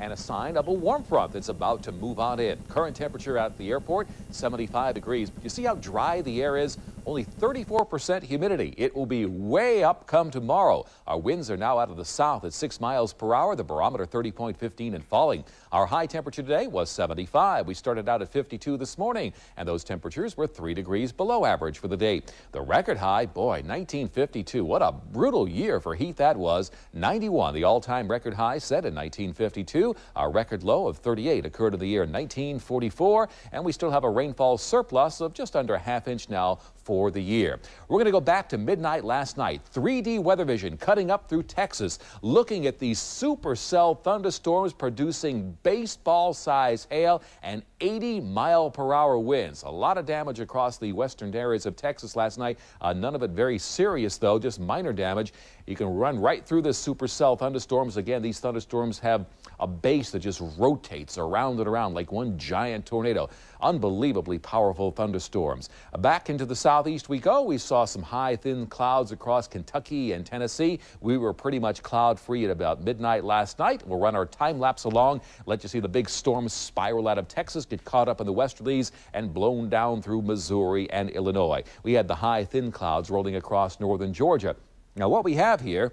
and a sign of a warm front that's about to move on in. Current temperature at the airport, 75 degrees. You see how dry the air is? Only 34% humidity. It will be way up come tomorrow. Our winds are now out of the south at 6 miles per hour. The barometer 30.15 and falling. Our high temperature today was 75. We started out at 52 this morning, and those temperatures were 3 degrees below average for the day. The record high, boy, 1952. What a brutal year for heat that was. 91, the all-time record high set in 1952. Our record low of 38 occurred in the year 1944, and we still have a rainfall surplus of just under a half inch now for the year. We're going to go back to midnight last night. 3D weather vision cutting up through Texas, looking at these supercell thunderstorms producing baseball size hail and 80 mile per hour winds. A lot of damage across the western areas of Texas last night. Uh, none of it very serious, though, just minor damage. You can run right through the supercell thunderstorms. Again, these thunderstorms have a base that just rotates around and around like one giant tornado. Unbelievably powerful thunderstorms. Back into the southeast we go. We saw some high, thin clouds across Kentucky and Tennessee. We were pretty much cloud free at about midnight last night. We'll run our time lapse along, let you see the big storm spiral out of Texas, get caught up in the westerlies, and blown down through Missouri and Illinois. We had the high, thin clouds rolling across northern Georgia. Now, what we have here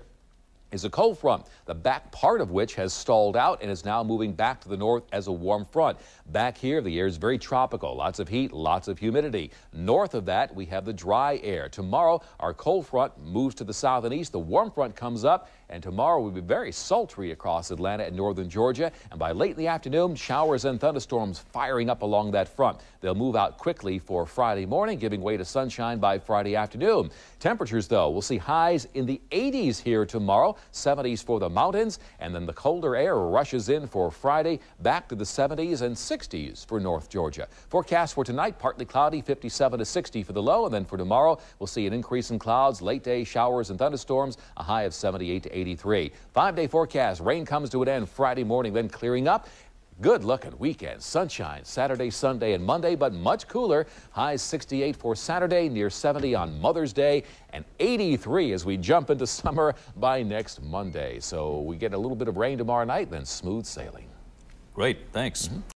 is a cold front, the back part of which has stalled out and is now moving back to the north as a warm front. Back here, the air is very tropical, lots of heat, lots of humidity. North of that, we have the dry air. Tomorrow, our cold front moves to the south and east. The warm front comes up, and tomorrow will be very sultry across Atlanta and northern Georgia. And by late in the afternoon, showers and thunderstorms firing up along that front. They'll move out quickly for Friday morning, giving way to sunshine by Friday afternoon. Temperatures, though, we'll see highs in the 80s here tomorrow. 70s for the mountains, and then the colder air rushes in for Friday, back to the 70s and 60s for North Georgia. Forecast for tonight, partly cloudy, 57 to 60 for the low, and then for tomorrow, we'll see an increase in clouds, late day showers and thunderstorms, a high of 78 to 83. Five day forecast, rain comes to an end Friday morning, then clearing up. Good looking weekend. Sunshine Saturday, Sunday, and Monday, but much cooler. Highs 68 for Saturday, near 70 on Mother's Day, and 83 as we jump into summer by next Monday. So we get a little bit of rain tomorrow night, then smooth sailing. Great. Thanks. Mm -hmm.